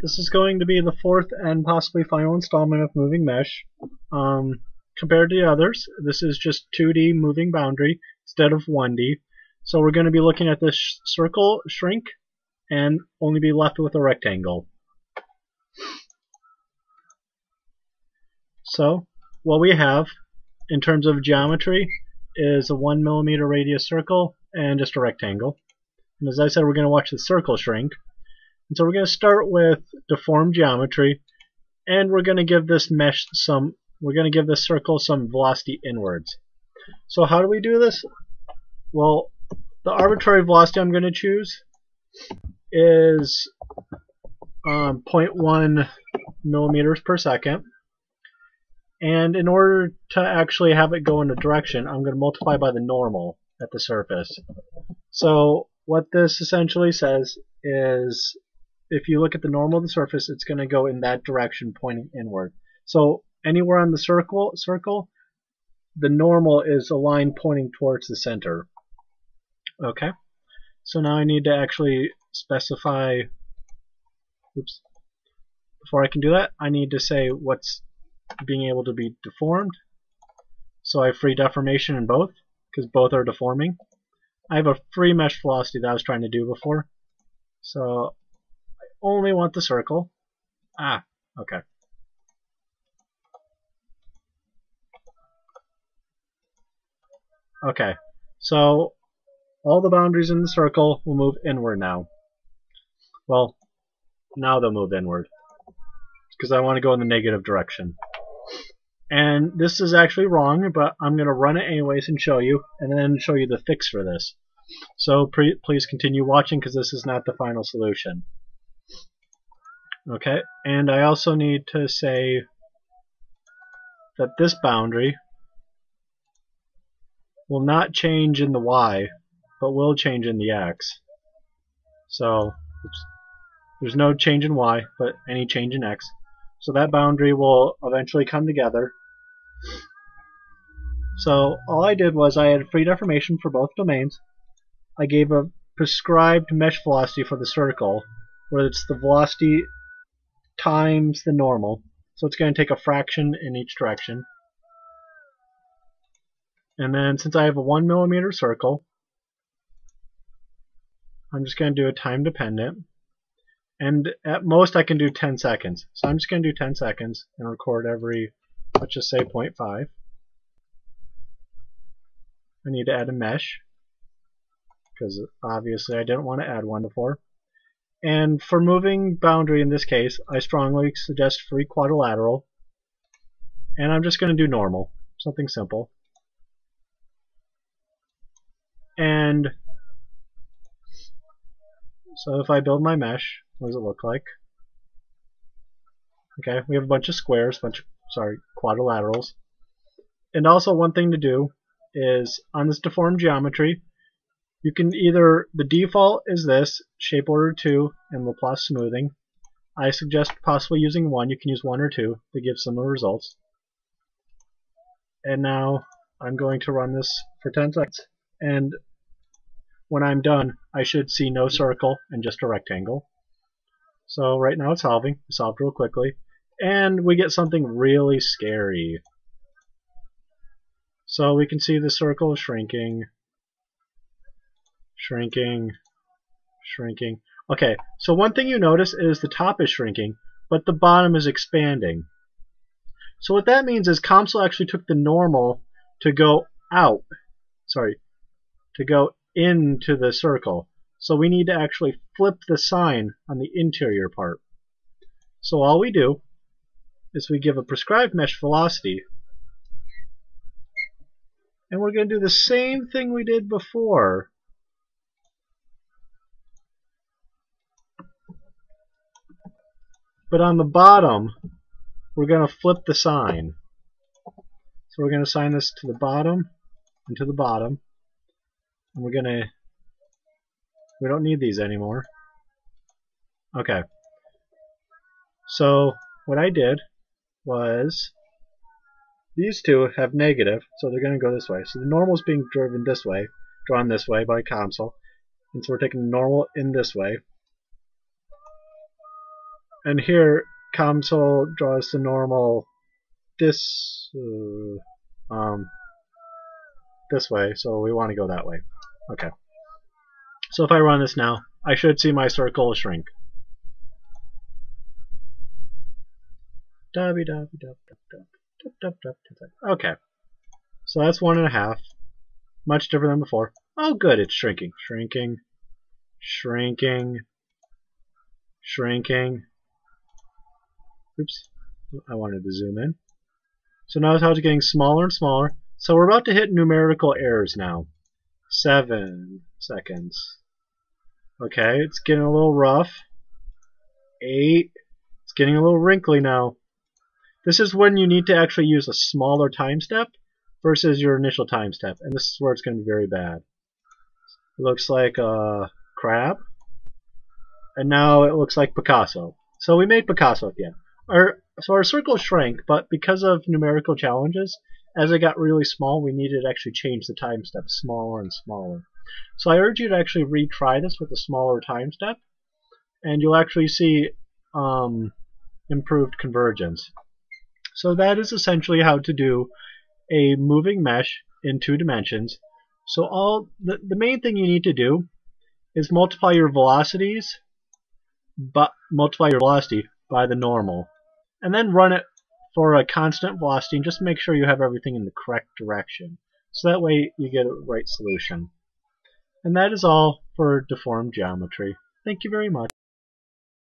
this is going to be the fourth and possibly final installment of Moving Mesh. Um, compared to the others, this is just 2D moving boundary instead of 1D. So we're going to be looking at this circle shrink and only be left with a rectangle. So what we have in terms of geometry is a 1 millimeter radius circle and just a rectangle. And as I said, we're going to watch the circle shrink. And so we're going to start with deformed geometry, and we're going to give this mesh some, we're going to give this circle some velocity inwards. So how do we do this? Well, the arbitrary velocity I'm going to choose is um, 0.1 millimeters per second. And in order to actually have it go in a direction, I'm going to multiply by the normal at the surface. So what this essentially says is if you look at the normal of the surface, it's going to go in that direction pointing inward. So anywhere on the circle, circle, the normal is a line pointing towards the center. Okay, so now I need to actually specify, oops, before I can do that, I need to say what's being able to be deformed. So I have free deformation in both, because both are deforming. I have a free mesh velocity that I was trying to do before. So only want the circle. Ah, okay. Okay, so all the boundaries in the circle will move inward now. Well, now they'll move inward because I want to go in the negative direction. And this is actually wrong, but I'm going to run it anyways and show you, and then show you the fix for this. So please continue watching because this is not the final solution. Okay, and I also need to say that this boundary will not change in the y, but will change in the x. So, oops, there's no change in y, but any change in x. So that boundary will eventually come together. So all I did was I had free deformation for both domains. I gave a prescribed mesh velocity for the circle, where it's the velocity times the normal. So it's going to take a fraction in each direction. And then since I have a 1 millimeter circle, I'm just going to do a time dependent. And at most I can do 10 seconds. So I'm just going to do 10 seconds and record every, let's just say 0.5. I need to add a mesh because obviously I didn't want to add one before. And for moving boundary in this case, I strongly suggest free quadrilateral. And I'm just going to do normal, something simple. And so if I build my mesh, what does it look like? Okay, we have a bunch of squares, bunch of, sorry, quadrilaterals. And also one thing to do is on this deformed geometry, you can either, the default is this, shape order 2 and Laplace smoothing. I suggest possibly using 1, you can use 1 or 2 to give similar results. And now I'm going to run this for 10 seconds. And when I'm done, I should see no circle and just a rectangle. So right now it's solving. It solved real quickly. And we get something really scary. So we can see the circle is shrinking, shrinking, shrinking. Okay, so one thing you notice is the top is shrinking, but the bottom is expanding. So what that means is COMSOL actually took the normal to go out, sorry, to go into the circle. So we need to actually flip the sign on the interior part. So all we do is we give a prescribed mesh velocity and we're going to do the same thing we did before. But on the bottom, we're going to flip the sign. So we're going to assign this to the bottom and to the bottom. And we're going to we don't need these anymore. Okay. So what I did was these two have negative, so they're going to go this way. So the normal is being driven this way, drawn this way by COMSOL. And so we're taking the normal in this way. And here COMSOL draws the normal this uh, um, this way, so we want to go that way. Okay. So if I run this now, I should see my circle shrink. Okay. So that's one and a half. Much different than before. Oh good, it's shrinking. Shrinking. Shrinking. Shrinking. Oops. I wanted to zoom in. So notice how it's getting smaller and smaller. So we're about to hit numerical errors now. Seven seconds. Okay, it's getting a little rough. Eight. It's getting a little wrinkly now. This is when you need to actually use a smaller time step versus your initial time step, and this is where it's going to be very bad. It looks like uh, a crab, and now it looks like Picasso. So we made Picasso again. Our, so our circle shrank, but because of numerical challenges, as it got really small, we needed to actually change the time step smaller and smaller. So I urge you to actually retry this with a smaller time step, and you'll actually see um, improved convergence. So that is essentially how to do a moving mesh in two dimensions. So all the, the main thing you need to do is multiply your velocities but multiply your velocity by the normal and then run it for a constant velocity and just make sure you have everything in the correct direction. So that way you get a right solution. And that is all for deformed geometry. Thank you very much